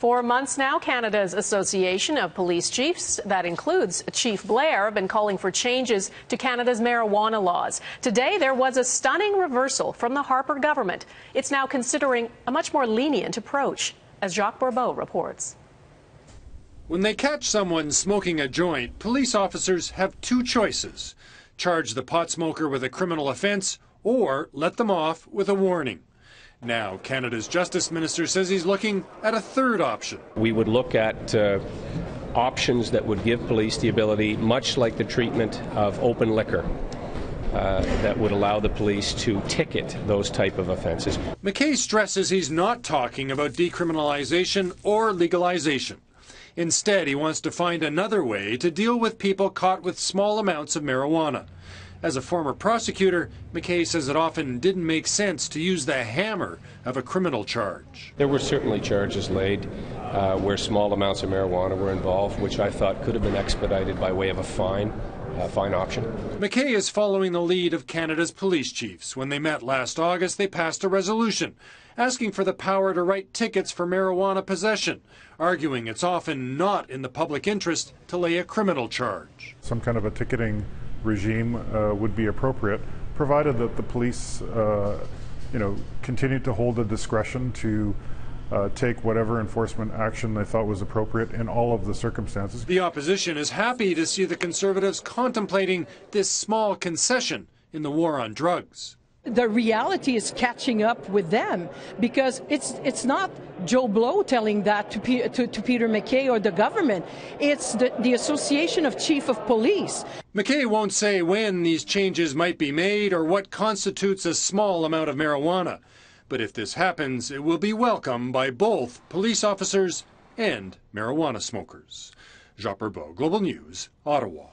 For months now, Canada's Association of Police Chiefs, that includes Chief Blair, have been calling for changes to Canada's marijuana laws. Today, there was a stunning reversal from the Harper government. It's now considering a much more lenient approach, as Jacques Bourbeau reports. When they catch someone smoking a joint, police officers have two choices charge the pot smoker with a criminal offense or let them off with a warning. Now, Canada's Justice Minister says he's looking at a third option. We would look at uh, options that would give police the ability, much like the treatment of open liquor, uh, that would allow the police to ticket those type of offenses. MacKay stresses he's not talking about decriminalization or legalization. Instead, he wants to find another way to deal with people caught with small amounts of marijuana. As a former prosecutor, MacKay says it often didn't make sense to use the hammer of a criminal charge. There were certainly charges laid uh, where small amounts of marijuana were involved, which I thought could have been expedited by way of a fine. Uh, fine option. MacKay is following the lead of Canada's police chiefs. When they met last August, they passed a resolution asking for the power to write tickets for marijuana possession, arguing it's often not in the public interest to lay a criminal charge. Some kind of a ticketing regime uh, would be appropriate, provided that the police, uh, you know, continued to hold the discretion to uh, take whatever enforcement action they thought was appropriate in all of the circumstances. The opposition is happy to see the Conservatives contemplating this small concession in the war on drugs the reality is catching up with them because it's it's not Joe Blow telling that to, P, to, to, Peter MacKay or the government. It's the, the Association of Chief of Police. MacKay won't say when these changes might be made or what constitutes a small amount of marijuana. But if this happens, it will be welcome by both police officers and marijuana smokers. Jacques Bourbeau, Global News, Ottawa.